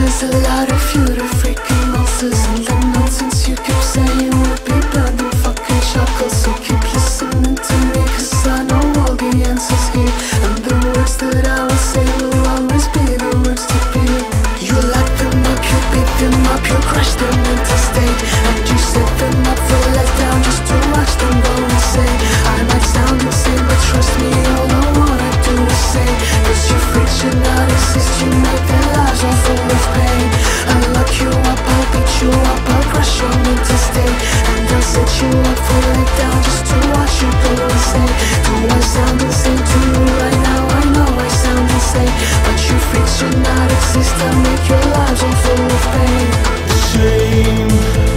There's a lot of you to freaking monsters And the since you keep saying you'd be bad than fucking chuckles So keep listening to me Cause I know all the answers here. And the words that I will say will always be the words to be. You lock them up, you beat them up You crush them into state. And you set them up for letdown just to watch them go insane. system make your lives all full of pain. Shame.